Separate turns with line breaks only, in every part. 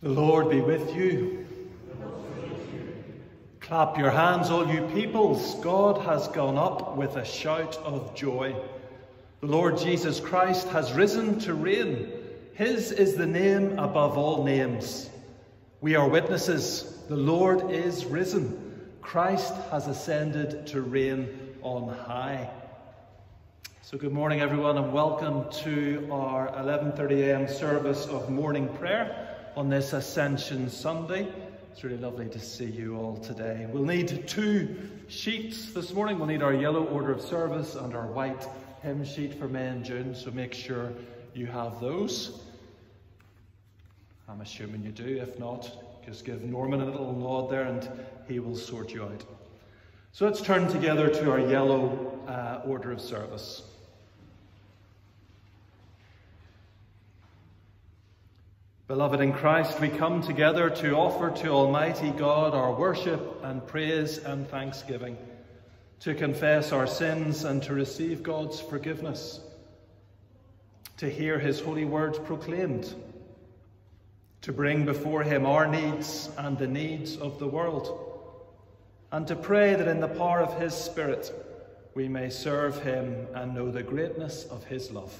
The Lord be with you. Clap your hands, all you peoples. God has gone up with a shout of joy. The Lord Jesus Christ has risen to reign. His is the name above all names. We are witnesses. The Lord is risen. Christ has ascended to reign on high. So good morning everyone and welcome to our 11:30 a.m. service of morning prayer on this Ascension Sunday. It's really lovely to see you all today. We'll need two sheets this morning. We'll need our yellow order of service and our white hymn sheet for May and June, so make sure you have those. I'm assuming you do. If not, just give Norman a little nod there and he will sort you out. So let's turn together to our yellow uh, order of service. Beloved in Christ, we come together to offer to Almighty God our worship and praise and thanksgiving, to confess our sins and to receive God's forgiveness, to hear His holy words proclaimed, to bring before Him our needs and the needs of the world, and to pray that in the power of His Spirit we may serve Him and know the greatness of His love.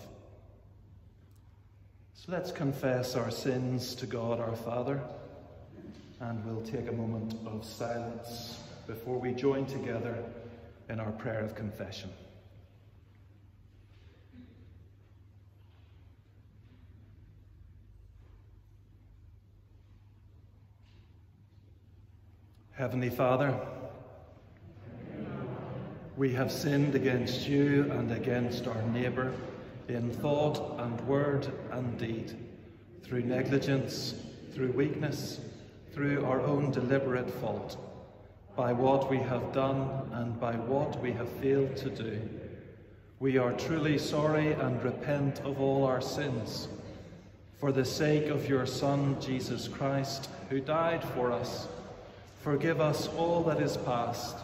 So let's confess our sins to God our Father, and we'll take a moment of silence before we join together in our prayer of confession. Heavenly Father, we have sinned against you and against our neighbour in thought and word and deed, through negligence, through weakness, through our own deliberate fault, by what we have done and by what we have failed to do. We are truly sorry and repent of all our sins. For the sake of your Son, Jesus Christ, who died for us, forgive us all that is past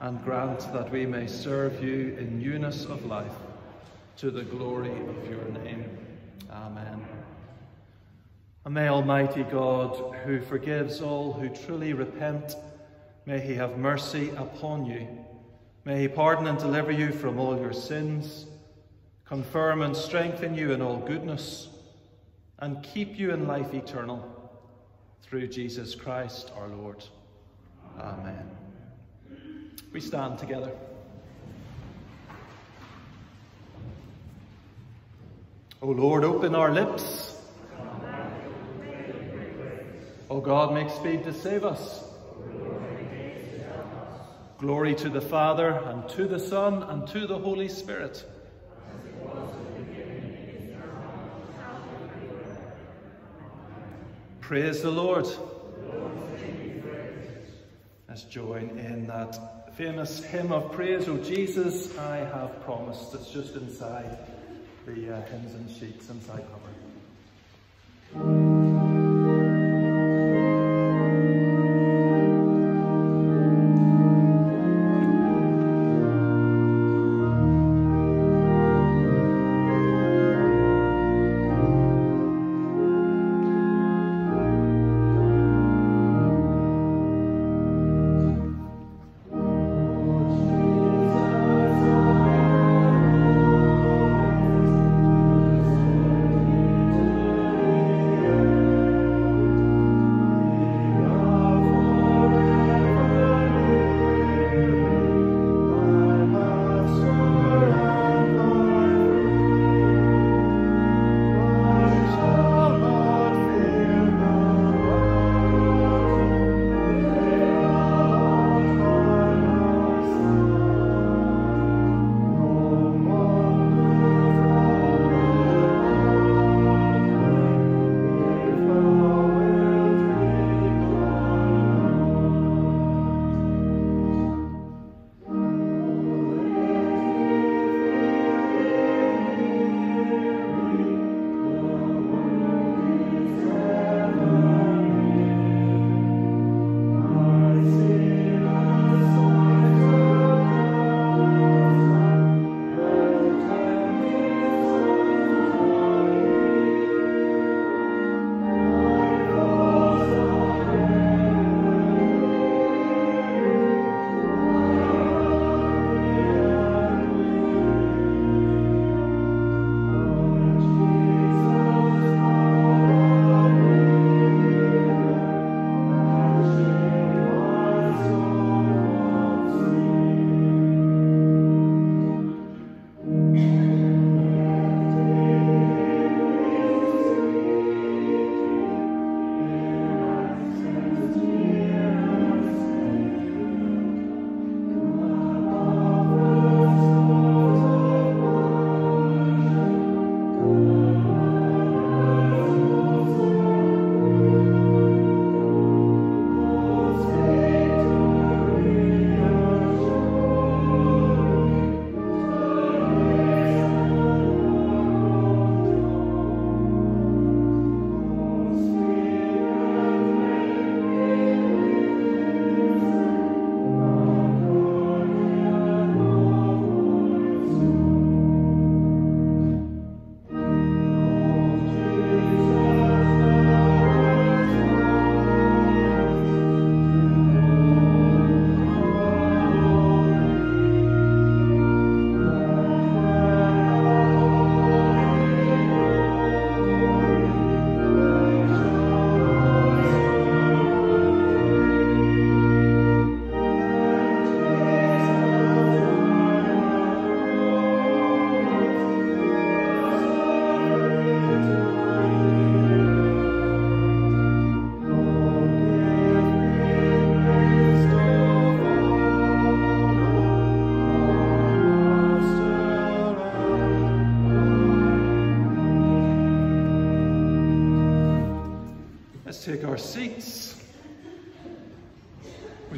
and grant that we may serve you in newness of life to the glory of your name. Amen. And may Almighty God, who forgives all who truly repent, may he have mercy upon you. May he pardon and deliver you from all your sins, confirm and strengthen you in all goodness, and keep you in life eternal. Through Jesus Christ our Lord. Amen. We stand together. O Lord, open our lips. O God, make speed to save us. Glory to the Father, and to the Son, and to the Holy Spirit. Praise the Lord. Let's join in that famous hymn of praise, O Jesus, I have promised. It's just inside the uh, and sheets inside cover.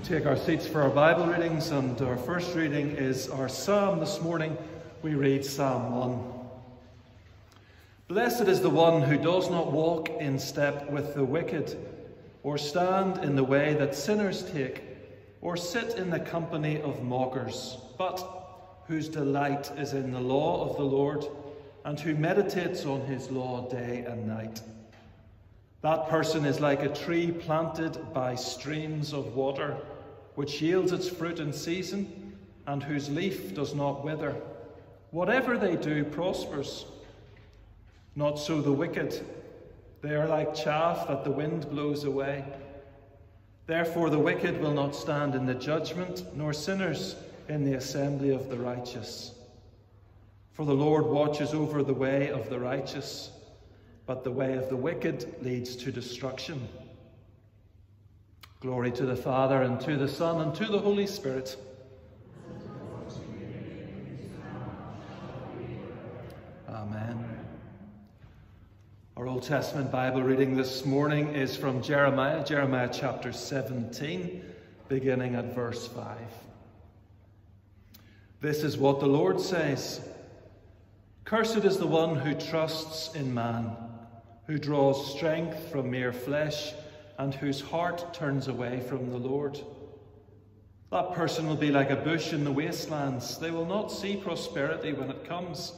Take our seats for our Bible readings, and our first reading is our psalm. This morning we read Psalm 1. Blessed is the one who does not walk in step with the wicked, or stand in the way that sinners take, or sit in the company of mockers, but whose delight is in the law of the Lord, and who meditates on his law day and night. That person is like a tree planted by streams of water, which yields its fruit in season, and whose leaf does not wither. Whatever they do prospers. Not so the wicked. They are like chaff that the wind blows away. Therefore, the wicked will not stand in the judgment, nor sinners in the assembly of the righteous. For the Lord watches over the way of the righteous but the way of the wicked leads to destruction. Glory to the Father, and to the Son, and to the Holy Spirit. Amen. Our Old Testament Bible reading this morning is from Jeremiah, Jeremiah chapter 17, beginning at verse 5. This is what the Lord says Cursed is the one who trusts in man who draws strength from mere flesh and whose heart turns away from the Lord. That person will be like a bush in the wastelands. They will not see prosperity when it comes.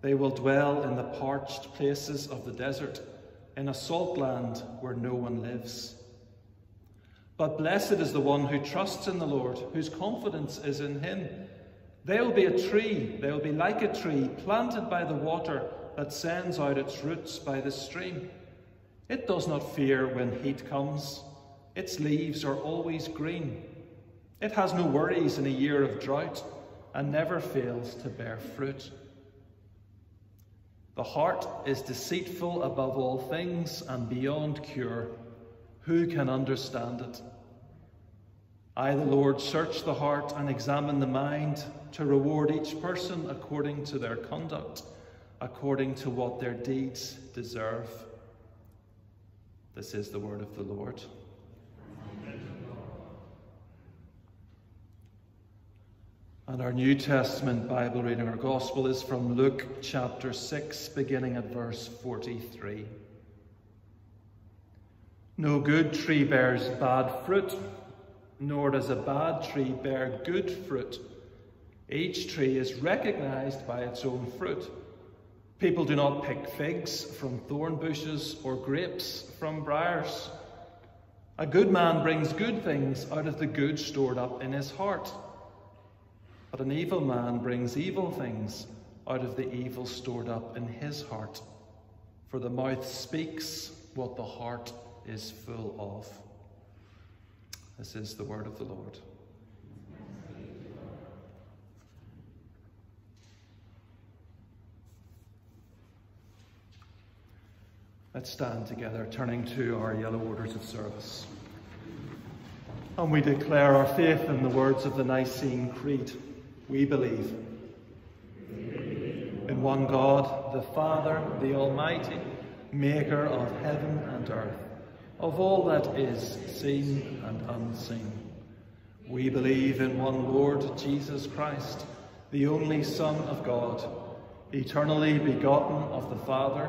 They will dwell in the parched places of the desert, in a salt land where no one lives. But blessed is the one who trusts in the Lord, whose confidence is in him. They will be a tree, they will be like a tree planted by the water that sends out its roots by the stream. It does not fear when heat comes. Its leaves are always green. It has no worries in a year of drought and never fails to bear fruit. The heart is deceitful above all things and beyond cure. Who can understand it? I, the Lord, search the heart and examine the mind to reward each person according to their conduct according to what their deeds deserve. This is the word of the Lord. And our New Testament Bible reading, our Gospel, is from Luke chapter 6, beginning at verse 43. No good tree bears bad fruit, nor does a bad tree bear good fruit. Each tree is recognized by its own fruit. People do not pick figs from thorn bushes or grapes from briars. A good man brings good things out of the good stored up in his heart. But an evil man brings evil things out of the evil stored up in his heart. For the mouth speaks what the heart is full of. This is the word of the Lord. Let's stand together, turning to our yellow orders of service. And we declare our faith in the words of the Nicene Creed. We believe in one God, the Father, the Almighty, maker of heaven and earth, of all that is seen and unseen. We believe in one Lord Jesus Christ, the only Son of God, eternally begotten of the Father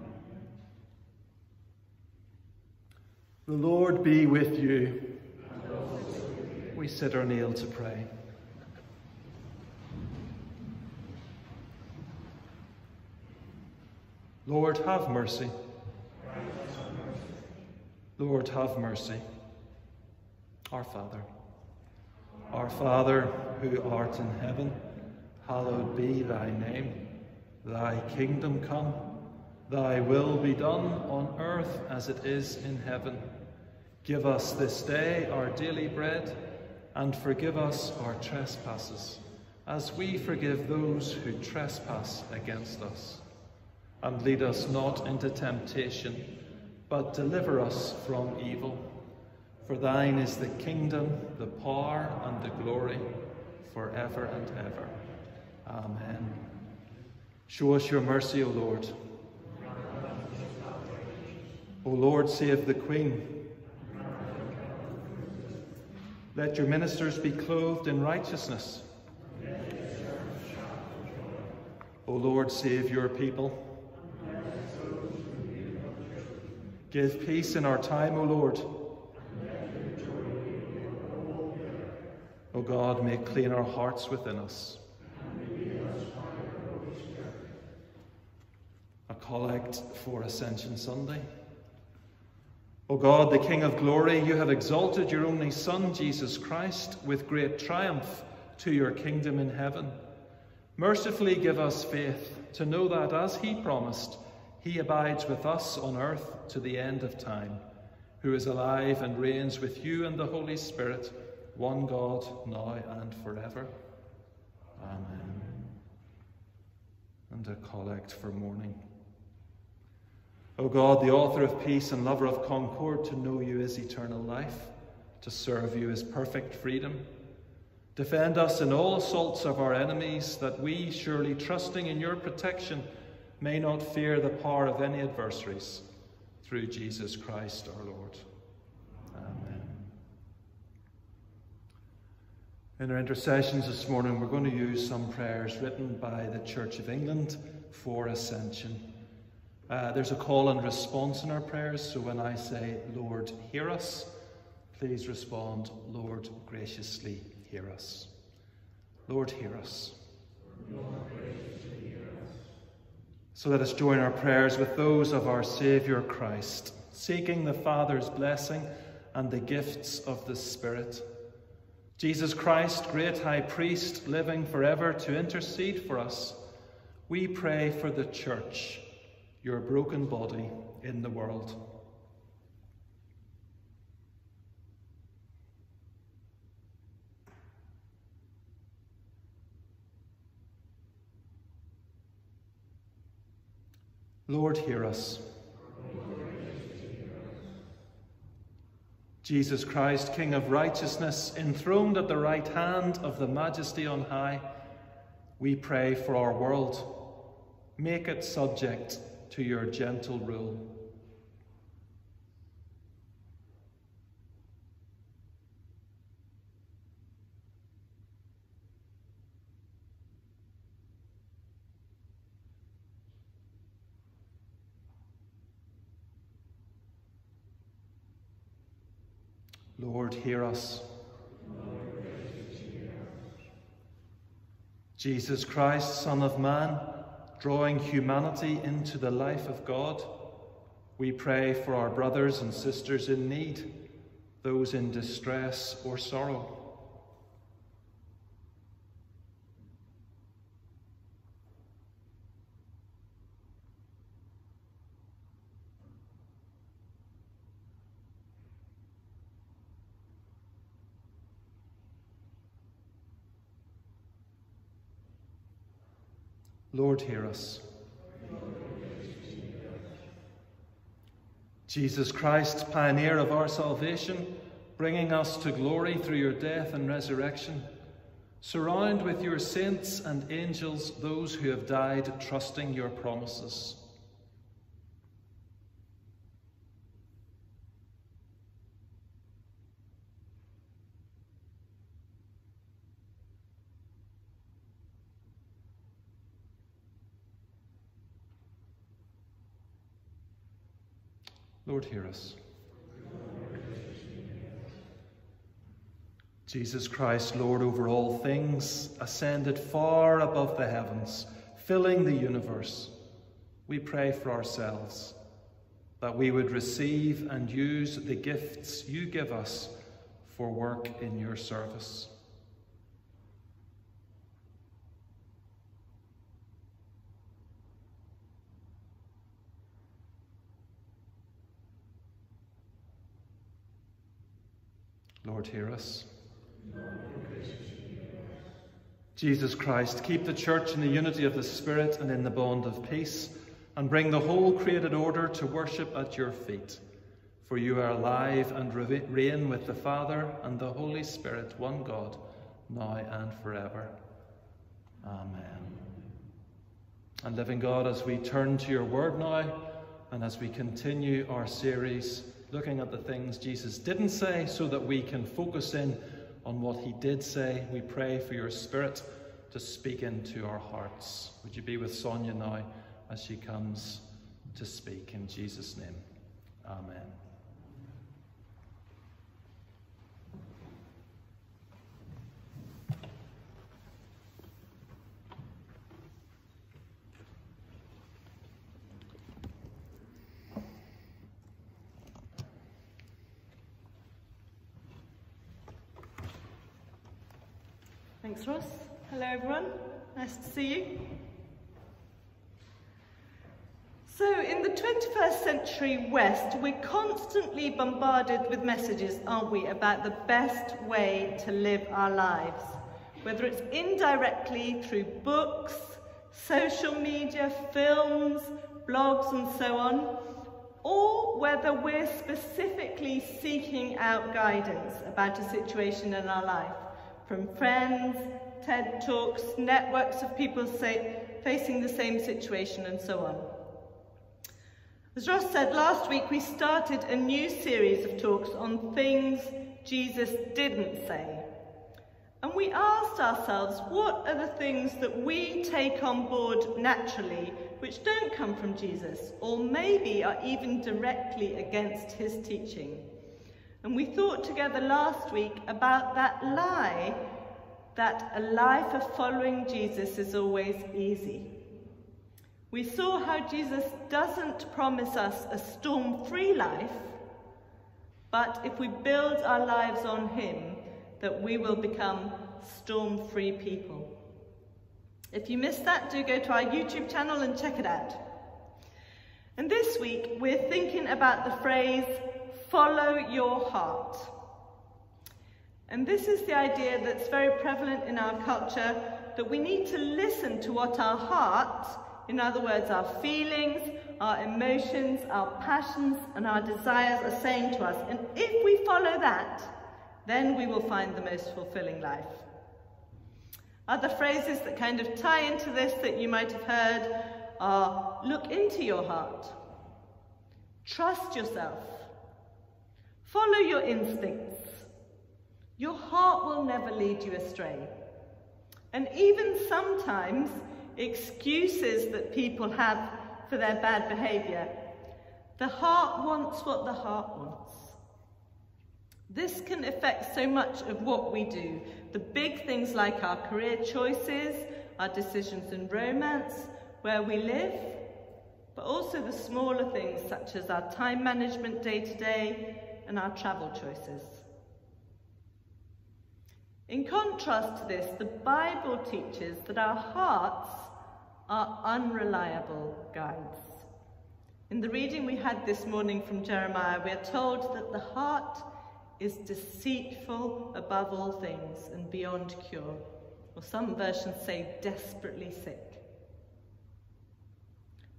The Lord be with you. We sit or kneel to pray. Lord, have mercy. Lord, have mercy. Our Father, our Father who art in heaven, hallowed be thy name. Thy kingdom come, thy will be done on earth as it is in heaven. Give us this day our daily bread, and forgive us our trespasses, as we forgive those who trespass against us. And lead us not into temptation, but deliver us from evil. For thine is the kingdom, the power, and the glory, forever and ever. Amen. Show us your mercy, O Lord. O Lord, save the Queen. Let your ministers be clothed in righteousness. O Lord, save your people. Give peace in our time, O Lord. O God, make clean our hearts within us. A collect for Ascension Sunday. O God, the King of glory, you have exalted your only Son, Jesus Christ, with great triumph to your kingdom in heaven. Mercifully give us faith to know that, as he promised, he abides with us on earth to the end of time, who is alive and reigns with you and the Holy Spirit, one God, now and forever. Amen. And a collect for morning. O God, the author of peace and lover of concord, to know you is eternal life, to serve you is perfect freedom. Defend us in all assaults of our enemies, that we, surely trusting in your protection, may not fear the power of any adversaries, through Jesus Christ our Lord. Amen. In our intercessions this morning, we're going to use some prayers written by the Church of England for Ascension. Uh, there's a call and response in our prayers, so when I say, Lord, hear us, please respond, Lord, graciously hear us. Lord, hear us. So let us join our prayers with those of our Saviour Christ, seeking the Father's blessing and the gifts of the Spirit. Jesus Christ, great high priest, living forever to intercede for us, we pray for the church your broken body in the world. Lord, hear us. Jesus Christ, King of righteousness, enthroned at the right hand of the Majesty on high, we pray for our world. Make it subject to your gentle rule. Lord, hear us. Jesus Christ, Son of Man, drawing humanity into the life of God, we pray for our brothers and sisters in need, those in distress or sorrow. Lord, hear us. Jesus Christ, pioneer of our salvation, bringing us to glory through your death and resurrection. Surround with your saints and angels those who have died trusting your promises. Lord, hear us. Jesus Christ, Lord over all things, ascended far above the heavens, filling the universe. We pray for ourselves that we would receive and use the gifts you give us for work in your service. Lord, hear us. Jesus Christ, keep the church in the unity of the Spirit and in the bond of peace, and bring the whole created order to worship at your feet. For you are alive and reign with the Father and the Holy Spirit, one God, now and forever. Amen. And living God, as we turn to your word now, and as we continue our series looking at the things Jesus didn't say so that we can focus in on what he did say. We pray for your spirit to speak into our hearts. Would you be with Sonia now as she comes to speak in Jesus' name? Amen.
Thanks, Ross. Hello, everyone. Nice to see you. So, in the 21st century West, we're constantly bombarded with messages, aren't we, about the best way to live our lives. Whether it's indirectly through books, social media, films, blogs, and so on, or whether we're specifically seeking out guidance about a situation in our life from friends, TED Talks, networks of people say, facing the same situation and so on. As Ross said, last week we started a new series of talks on things Jesus didn't say. And we asked ourselves, what are the things that we take on board naturally which don't come from Jesus, or maybe are even directly against his teaching? And we thought together last week about that lie that a life of following Jesus is always easy. We saw how Jesus doesn't promise us a storm-free life, but if we build our lives on him, that we will become storm-free people. If you missed that, do go to our YouTube channel and check it out. And this week, we're thinking about the phrase, follow your heart. And this is the idea that's very prevalent in our culture, that we need to listen to what our heart, in other words, our feelings, our emotions, our passions, and our desires are saying to us. And if we follow that, then we will find the most fulfilling life. Other phrases that kind of tie into this that you might have heard are look into your heart, trust yourself, Follow your instincts. Your heart will never lead you astray. And even sometimes excuses that people have for their bad behaviour. The heart wants what the heart wants. This can affect so much of what we do. The big things like our career choices, our decisions in romance, where we live, but also the smaller things such as our time management day to day, and our travel choices. In contrast to this, the Bible teaches that our hearts are unreliable guides. In the reading we had this morning from Jeremiah, we are told that the heart is deceitful above all things and beyond cure, or some versions say desperately sick.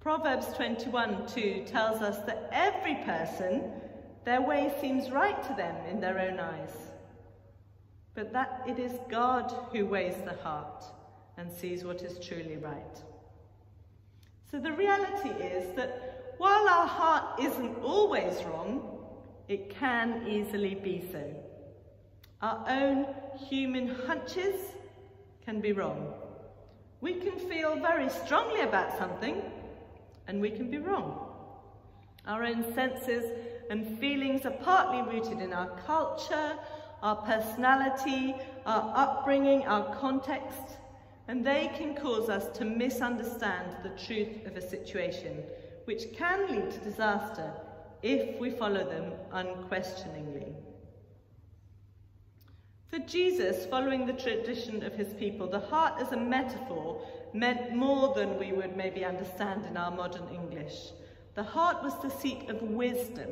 Proverbs 21 2 tells us that every person Their way seems right to them in their own eyes. But that it is God who weighs the heart and sees what is truly right. So the reality is that while our heart isn't always wrong, it can easily be so. Our own human hunches can be wrong. We can feel very strongly about something and we can be wrong. Our own senses and feelings are partly rooted in our culture, our personality, our upbringing, our context, and they can cause us to misunderstand the truth of a situation, which can lead to disaster if we follow them unquestioningly. For Jesus, following the tradition of his people, the heart as a metaphor meant more than we would maybe understand in our modern English. The heart was the seat of wisdom.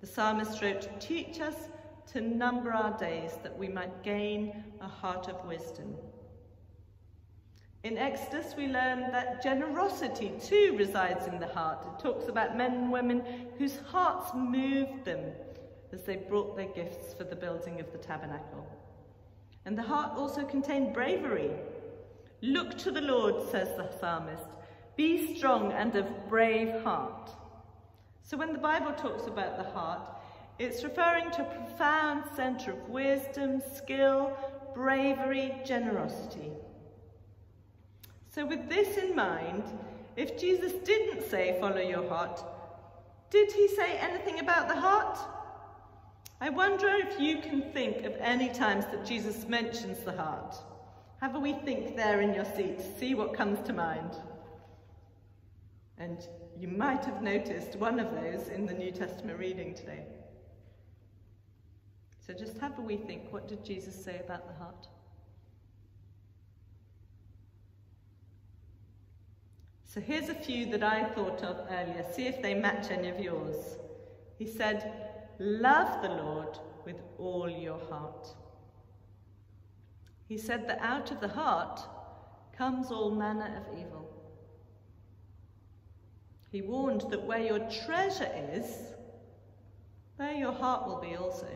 The psalmist wrote, Teach us to number our days that we might gain a heart of wisdom. In Exodus, we learn that generosity too resides in the heart. It talks about men and women whose hearts moved them as they brought their gifts for the building of the tabernacle. And the heart also contained bravery. Look to the Lord, says the psalmist. Be strong and of brave heart. So when the Bible talks about the heart, it's referring to a profound centre of wisdom, skill, bravery, generosity. So with this in mind, if Jesus didn't say follow your heart, did he say anything about the heart? I wonder if you can think of any times that Jesus mentions the heart. Have a wee think there in your seat, see what comes to mind. And you might have noticed one of those in the New Testament reading today. So just have a wee think, what did Jesus say about the heart? So here's a few that I thought of earlier. See if they match any of yours. He said, love the Lord with all your heart. He said that out of the heart comes all manner of evil. He warned that where your treasure is, there your heart will be also.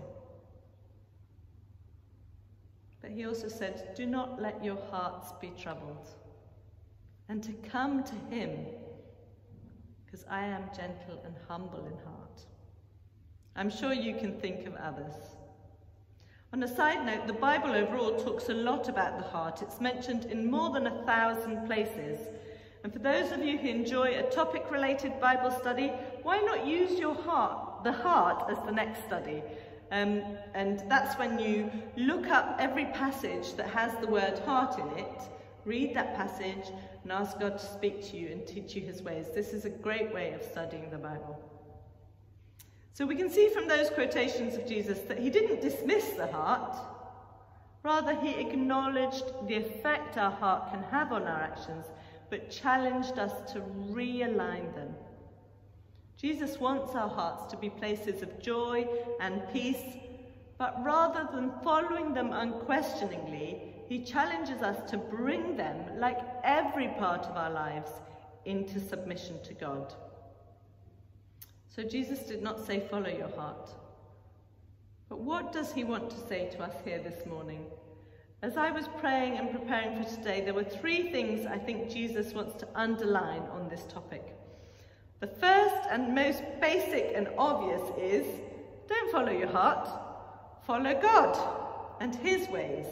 But he also said, do not let your hearts be troubled and to come to him, because I am gentle and humble in heart. I'm sure you can think of others. On a side note, the Bible overall talks a lot about the heart. It's mentioned in more than a thousand places. And for those of you who enjoy a topic-related Bible study, why not use your heart, the heart, as the next study? Um, and that's when you look up every passage that has the word heart in it, read that passage, and ask God to speak to you and teach you his ways. This is a great way of studying the Bible. So we can see from those quotations of Jesus that he didn't dismiss the heart, rather he acknowledged the effect our heart can have on our actions, but challenged us to realign them. Jesus wants our hearts to be places of joy and peace, but rather than following them unquestioningly, he challenges us to bring them, like every part of our lives, into submission to God. So Jesus did not say, follow your heart. But what does he want to say to us here this morning? As I was praying and preparing for today, there were three things I think Jesus wants to underline on this topic. The first and most basic and obvious is, don't follow your heart, follow God and his ways.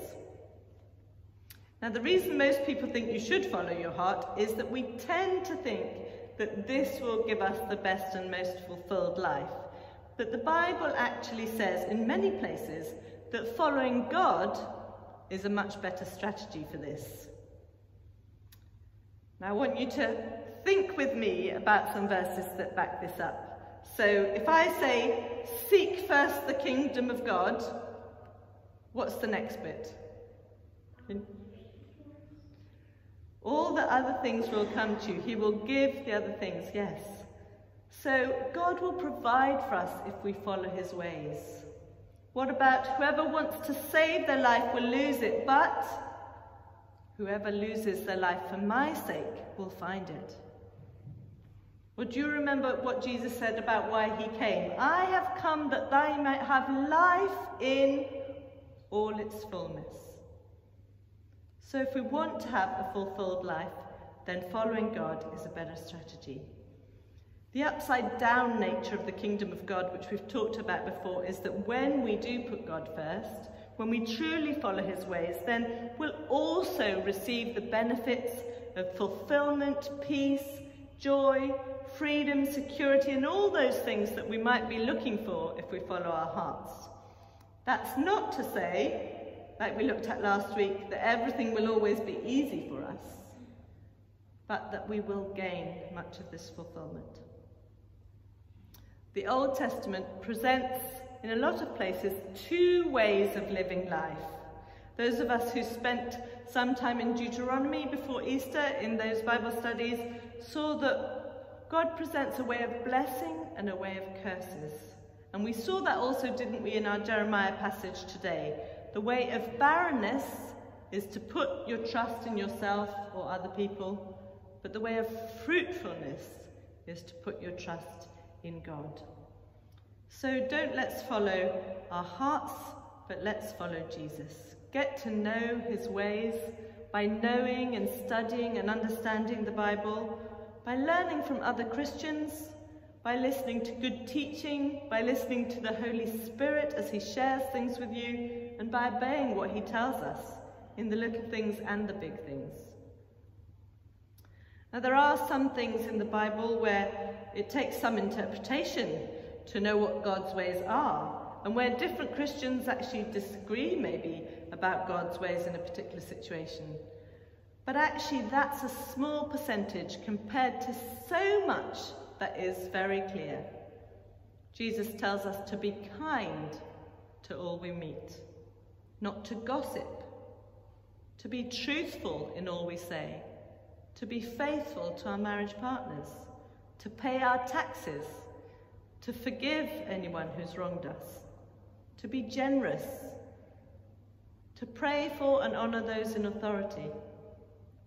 Now, the reason most people think you should follow your heart is that we tend to think that this will give us the best and most fulfilled life. But the Bible actually says in many places that following God is a much better strategy for this. Now, I want you to think with me about some verses that back this up. So if I say, seek first the kingdom of God, what's the next bit? All the other things will come to you. He will give the other things, yes. So God will provide for us if we follow his ways. What about whoever wants to save their life will lose it, but whoever loses their life for my sake will find it. Or do you remember what Jesus said about why he came? I have come that they might have life in all its fullness. So if we want to have a fulfilled life, then following God is a better strategy. The upside down nature of the kingdom of God, which we've talked about before, is that when we do put God first, when we truly follow his ways, then we'll also receive the benefits of fulfillment, peace, joy, freedom, security, and all those things that we might be looking for if we follow our hearts. That's not to say, like we looked at last week, that everything will always be easy for us, but that we will gain much of this fulfillment. The Old Testament presents, in a lot of places, two ways of living life. Those of us who spent some time in Deuteronomy before Easter in those Bible studies saw that God presents a way of blessing and a way of curses. And we saw that also, didn't we, in our Jeremiah passage today. The way of barrenness is to put your trust in yourself or other people, but the way of fruitfulness is to put your trust in God. So don't let's follow our hearts, but let's follow Jesus. Get to know his ways by knowing and studying and understanding the Bible, by learning from other Christians, by listening to good teaching, by listening to the Holy Spirit as he shares things with you, and by obeying what he tells us in the little things and the big things. Now, there are some things in the Bible where it takes some interpretation to know what God's ways are, and where different Christians actually disagree, maybe, about God's ways in a particular situation. But actually, that's a small percentage compared to so much that is very clear. Jesus tells us to be kind to all we meet, not to gossip, to be truthful in all we say, to be faithful to our marriage partners, to pay our taxes, to forgive anyone who's wronged us, to be generous, to pray for and honour those in authority,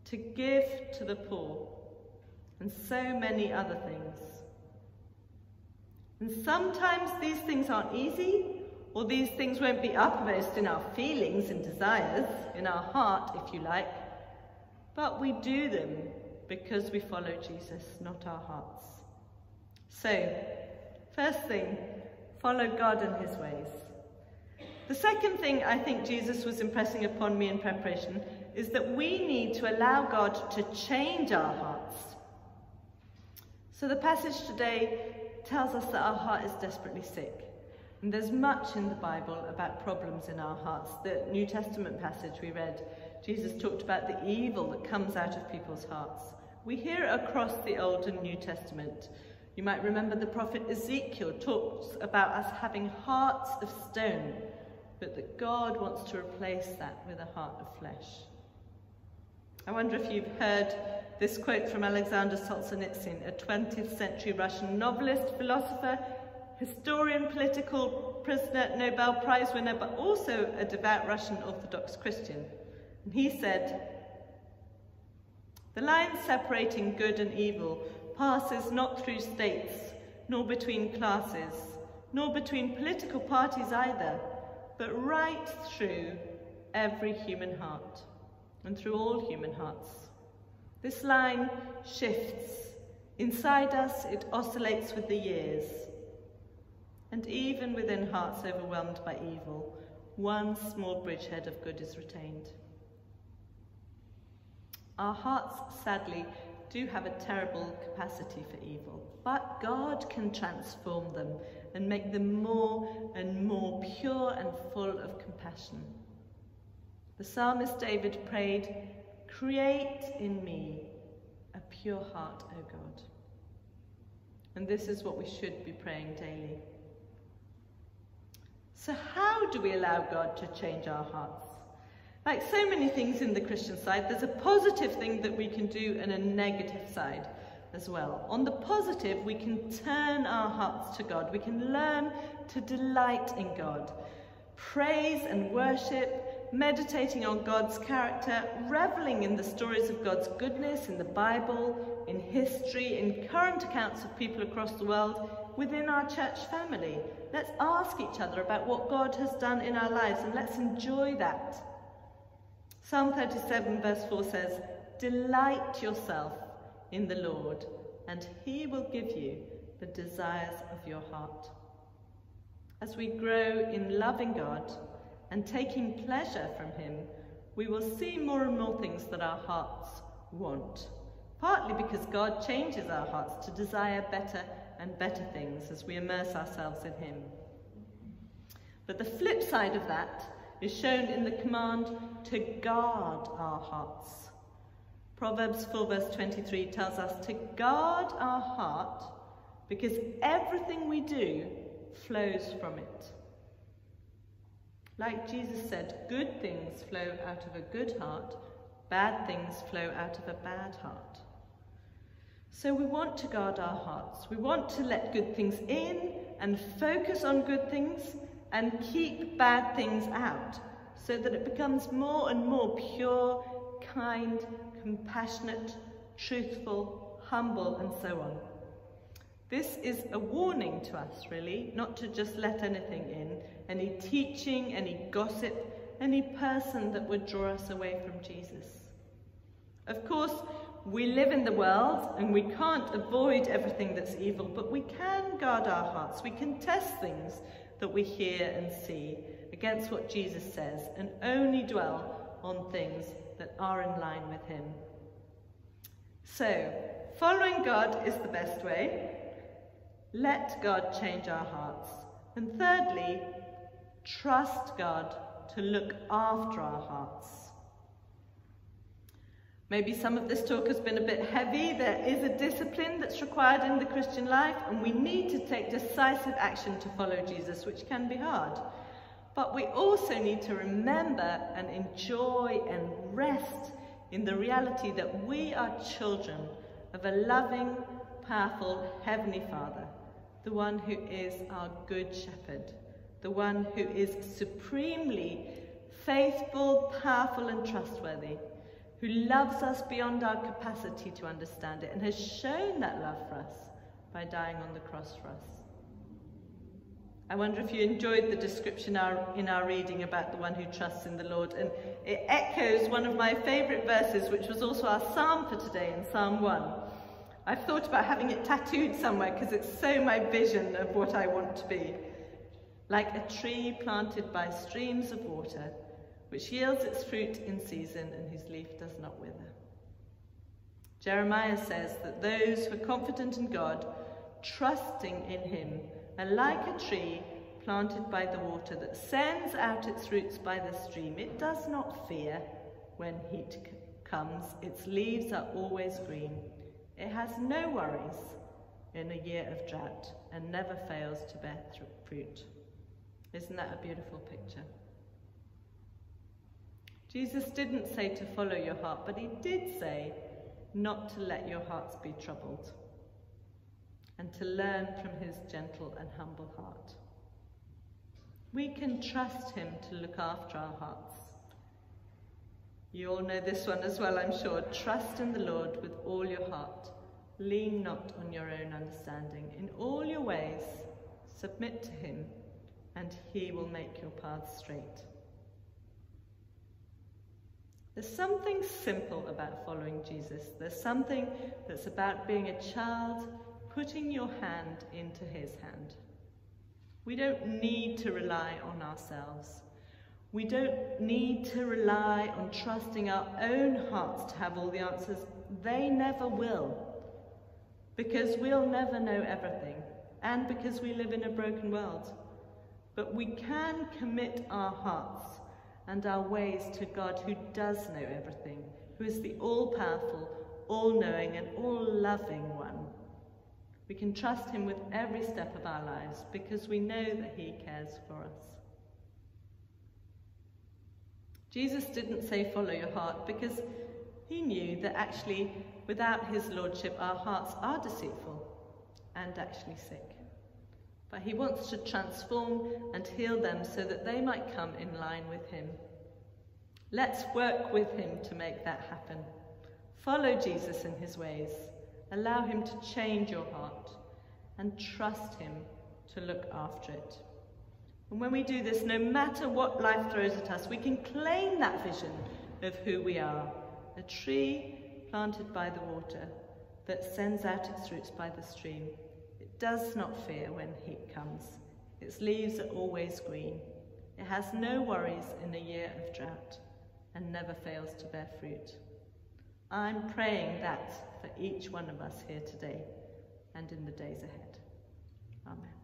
to give to the poor, and so many other things. And sometimes these things aren't easy, or these things won't be uppermost in our feelings and desires, in our heart, if you like, but we do them because we follow Jesus, not our hearts. So, first thing, follow God and his ways. The second thing I think Jesus was impressing upon me in preparation is that we need to allow God to change our hearts. So the passage today tells us that our heart is desperately sick. And there's much in the Bible about problems in our hearts. The New Testament passage we read, Jesus talked about the evil that comes out of people's hearts. We hear it across the Old and New Testament. You might remember the prophet Ezekiel talks about us having hearts of stone, but that God wants to replace that with a heart of flesh. I wonder if you've heard this quote from Alexander Solzhenitsyn, a 20th century Russian novelist, philosopher, historian, political prisoner, Nobel Prize winner, but also a devout Russian Orthodox Christian. And he said, The line separating good and evil passes not through states, nor between classes, nor between political parties either, but right through every human heart and through all human hearts. This line shifts. Inside us, it oscillates with the years. And even within hearts overwhelmed by evil, one small bridgehead of good is retained. Our hearts, sadly, do have a terrible capacity for evil, but God can transform them and make them more and more pure and full of compassion. The psalmist David prayed, Create in me a pure heart, O God. And this is what we should be praying daily. So, how do we allow God to change our hearts? Like so many things in the Christian side, there's a positive thing that we can do and a negative side as well. On the positive, we can turn our hearts to God. We can learn to delight in God, praise and worship meditating on God's character, reveling in the stories of God's goodness in the Bible, in history, in current accounts of people across the world, within our church family. Let's ask each other about what God has done in our lives and let's enjoy that. Psalm 37, verse 4 says, Delight yourself in the Lord, and he will give you the desires of your heart. As we grow in loving God and taking pleasure from him, we will see more and more things that our hearts want. Partly because God changes our hearts to desire better and better things as we immerse ourselves in him. But the flip side of that is shown in the command to guard our hearts. Proverbs 4 verse 23 tells us to guard our heart because everything we do flows from it. Like Jesus said, good things flow out of a good heart, bad things flow out of a bad heart. So we want to guard our hearts. We want to let good things in and focus on good things and keep bad things out so that it becomes more and more pure, kind, compassionate, truthful, humble, and so on. This is a warning to us, really, not to just let anything in, any teaching, any gossip, any person that would draw us away from Jesus. Of course, we live in the world and we can't avoid everything that's evil, but we can guard our hearts. We can test things that we hear and see against what Jesus says and only dwell on things that are in line with him. So, following God is the best way. Let God change our hearts. And thirdly, trust God to look after our hearts. Maybe some of this talk has been a bit heavy. There is a discipline that's required in the Christian life, and we need to take decisive action to follow Jesus, which can be hard. But we also need to remember and enjoy and rest in the reality that we are children of a loving, powerful Heavenly Father the one who is our good shepherd, the one who is supremely faithful, powerful, and trustworthy, who loves us beyond our capacity to understand it and has shown that love for us by dying on the cross for us. I wonder if you enjoyed the description in our reading about the one who trusts in the Lord. And it echoes one of my favourite verses, which was also our psalm for today in Psalm 1. I've thought about having it tattooed somewhere because it's so my vision of what I want to be. Like a tree planted by streams of water, which yields its fruit in season and whose leaf does not wither. Jeremiah says that those who are confident in God, trusting in him, are like a tree planted by the water that sends out its roots by the stream. It does not fear when heat comes. Its leaves are always green. It has no worries in a year of drought and never fails to bear fruit. Isn't that a beautiful picture? Jesus didn't say to follow your heart, but he did say not to let your hearts be troubled and to learn from his gentle and humble heart. We can trust him to look after our hearts. You all know this one as well, I'm sure. Trust in the Lord with all your heart. Lean not on your own understanding. In all your ways, submit to him, and he will make your paths straight. There's something simple about following Jesus. There's something that's about being a child, putting your hand into his hand. We don't need to rely on ourselves. We don't need to rely on trusting our own hearts to have all the answers. They never will. Because we'll never know everything, and because we live in a broken world. But we can commit our hearts and our ways to God who does know everything, who is the all-powerful, all-knowing and all-loving one. We can trust him with every step of our lives because we know that he cares for us. Jesus didn't say follow your heart because he knew that actually without his lordship our hearts are deceitful and actually sick. But he wants to transform and heal them so that they might come in line with him. Let's work with him to make that happen. Follow Jesus in his ways. Allow him to change your heart and trust him to look after it. And when we do this, no matter what life throws at us, we can claim that vision of who we are a tree planted by the water that sends out its roots by the stream. Does not fear when heat comes. Its leaves are always green. It has no worries in a year of drought and never fails to bear fruit. I'm praying that for each one of us here today and in the days ahead. Amen.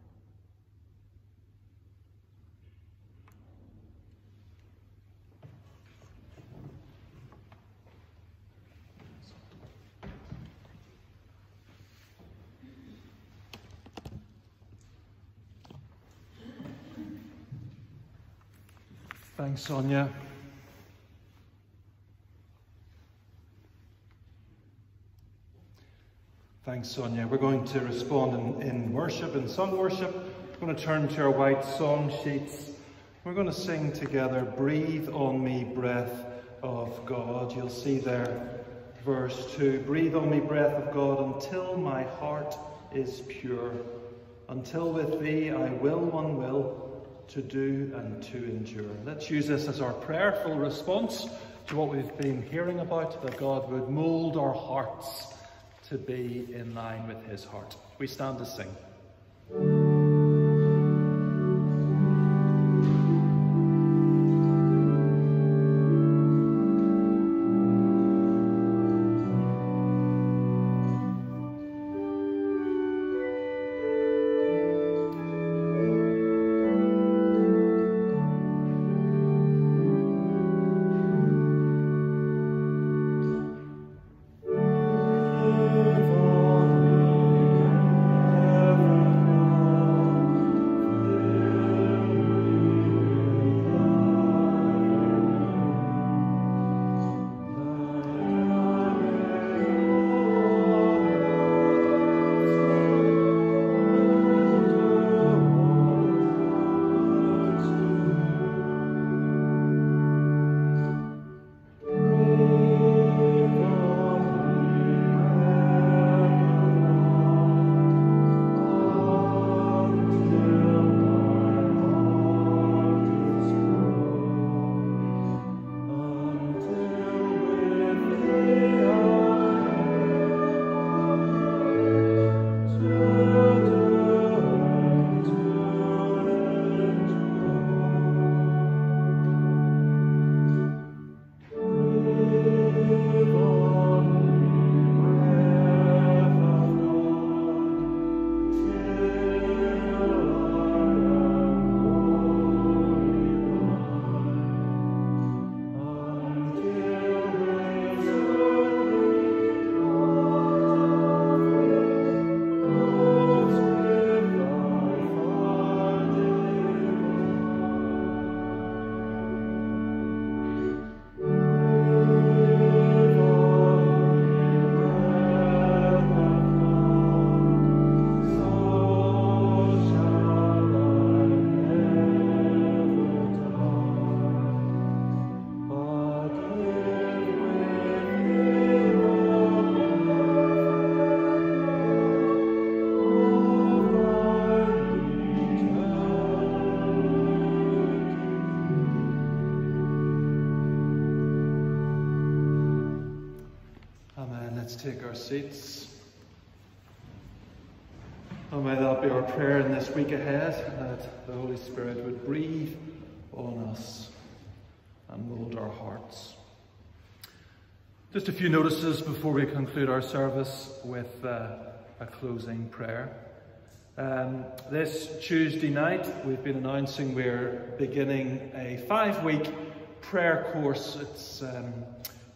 Thanks, Sonia. Thanks, Sonia. We're going to respond in, in worship, in song worship. We're going to turn to our white song sheets. We're going to sing together, Breathe on me, breath of God. You'll see there, verse 2 Breathe on me, breath of God, until my heart is pure. Until with thee I will one will to do and to endure. Let's use this as our prayerful response to what we've been hearing about, that God would mould our hearts to be in line with his heart. We stand to sing. Seats. Oh, may that be our prayer in this week ahead, that the Holy Spirit would breathe on us and mould our hearts. Just a few notices before we conclude our service with uh, a closing prayer. Um, this Tuesday night, we've been announcing we're beginning a five week prayer course. It's um,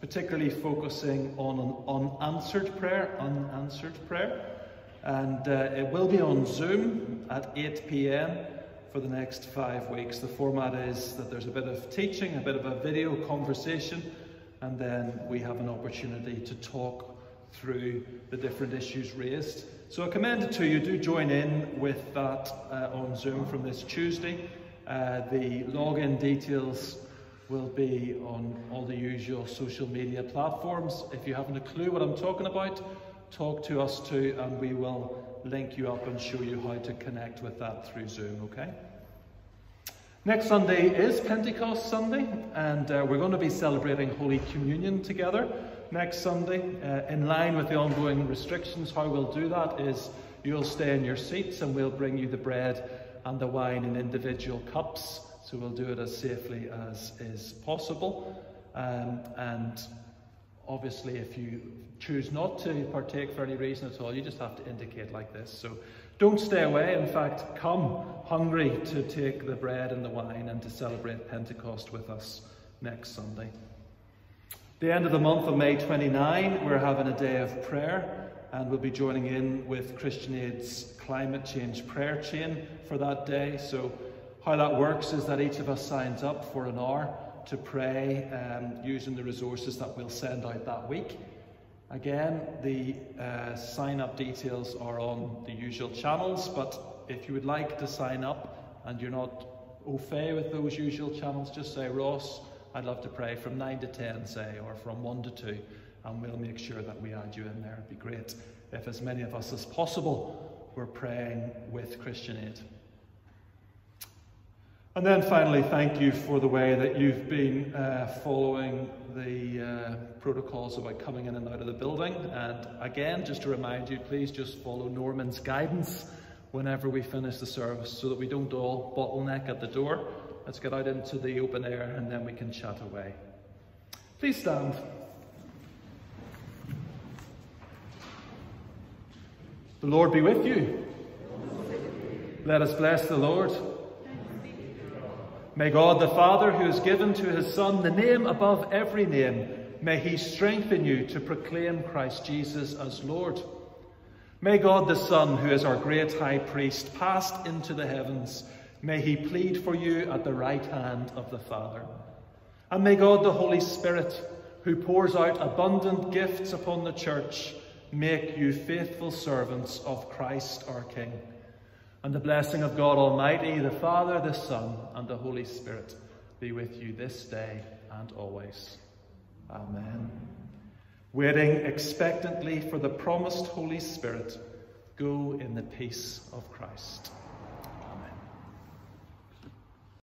particularly focusing on an unanswered prayer, unanswered prayer. And uh, it will be on Zoom at 8 p.m. for the next five weeks. The format is that there's a bit of teaching, a bit of a video conversation, and then we have an opportunity to talk through the different issues raised. So I commend it to you. Do join in with that uh, on Zoom from this Tuesday. Uh, the login details will be on all the usual social media platforms. If you haven't a clue what I'm talking about, talk to us too, and we will link you up and show you how to connect with that through Zoom, okay? Next Sunday is Pentecost Sunday, and uh, we're going to be celebrating Holy Communion together next Sunday. Uh, in line with the ongoing restrictions, how we'll do that is you'll stay in your seats and we'll bring you the bread and the wine in individual cups. So we'll do it as safely as is possible. Um, and obviously, if you choose not to partake for any reason at all, you just have to indicate like this. So don't stay away. In fact, come hungry to take the bread and the wine and to celebrate Pentecost with us next Sunday. The end of the month of May 29, we're having a day of prayer and we'll be joining in with Christian Aid's climate change prayer chain for that day. So, how that works is that each of us signs up for an hour to pray um, using the resources that we'll send out that week. Again, the uh, sign up details are on the usual channels, but if you would like to sign up and you're not au fait with those usual channels, just say, Ross, I'd love to pray from 9 to 10, say, or from 1 to 2, and we'll make sure that we add you in there. It'd be great if as many of us as possible were praying with Christian Aid. And then finally, thank you for the way that you've been uh, following the uh, protocols about coming in and out of the building. And again, just to remind you, please just follow Norman's guidance whenever we finish the service so that we don't all bottleneck at the door. Let's get out into the open air and then we can chat away. Please stand. The Lord be with you. Let us bless the Lord. May God the Father, who has given to his Son the name above every name, may he strengthen you to proclaim Christ Jesus as Lord. May God the Son, who is our great high priest, passed into the heavens, may he plead for you at the right hand of the Father. And may God the Holy Spirit, who pours out abundant gifts upon the church, make you faithful servants of Christ our King. And the blessing of God Almighty, the Father, the Son, and the Holy Spirit be with you this day and always. Amen. Waiting expectantly for the promised Holy Spirit, go in the peace of Christ.